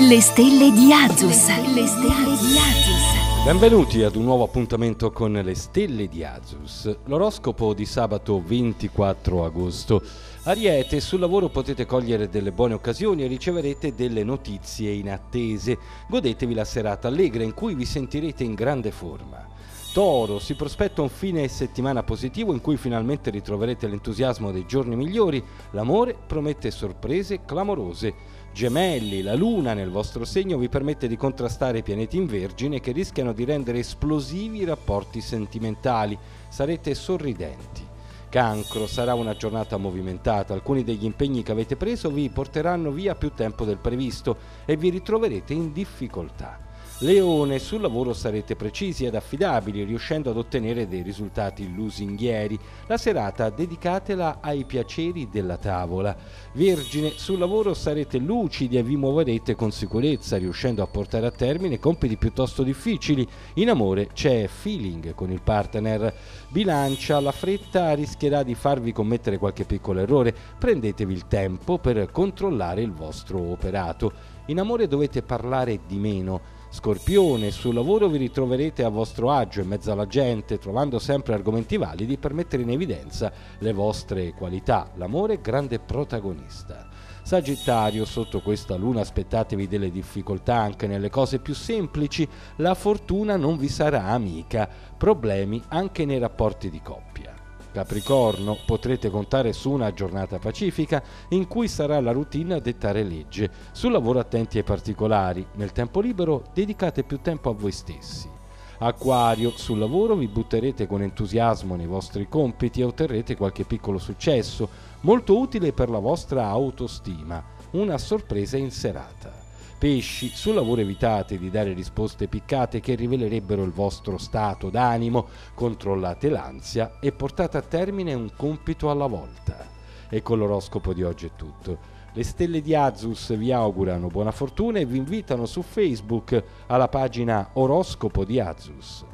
Le stelle di Azus. Le stelle di Azus. Benvenuti ad un nuovo appuntamento con le stelle di Azus, l'oroscopo di sabato 24 agosto. Ariete, sul lavoro potete cogliere delle buone occasioni e riceverete delle notizie inattese. Godetevi la serata allegra in cui vi sentirete in grande forma. Toro, si prospetta un fine settimana positivo in cui finalmente ritroverete l'entusiasmo dei giorni migliori. L'amore promette sorprese clamorose. Gemelli, la luna nel vostro segno vi permette di contrastare i pianeti in vergine che rischiano di rendere esplosivi i rapporti sentimentali. Sarete sorridenti. Cancro sarà una giornata movimentata, alcuni degli impegni che avete preso vi porteranno via più tempo del previsto e vi ritroverete in difficoltà. Leone, sul lavoro sarete precisi ed affidabili, riuscendo ad ottenere dei risultati lusinghieri. La serata dedicatela ai piaceri della tavola. Vergine, sul lavoro sarete lucidi e vi muoverete con sicurezza, riuscendo a portare a termine compiti piuttosto difficili. In amore c'è feeling con il partner. Bilancia, la fretta rischierà di farvi commettere qualche piccolo errore. Prendetevi il tempo per controllare il vostro operato. In amore dovete parlare di meno Scorpione, sul lavoro vi ritroverete a vostro agio in mezzo alla gente, trovando sempre argomenti validi per mettere in evidenza le vostre qualità. L'amore è grande protagonista. Sagittario, sotto questa luna aspettatevi delle difficoltà anche nelle cose più semplici, la fortuna non vi sarà amica, problemi anche nei rapporti di coppia. Capricorno, potrete contare su una giornata pacifica in cui sarà la routine a dettare legge. Sul lavoro attenti ai particolari, nel tempo libero dedicate più tempo a voi stessi. Acquario, sul lavoro vi butterete con entusiasmo nei vostri compiti e otterrete qualche piccolo successo, molto utile per la vostra autostima. Una sorpresa in serata. Pesci, sul lavoro evitate di dare risposte piccate che rivelerebbero il vostro stato d'animo, controllate l'ansia e portate a termine un compito alla volta. E con l'oroscopo di oggi è tutto. Le stelle di Azus vi augurano buona fortuna e vi invitano su Facebook alla pagina Oroscopo di Azus.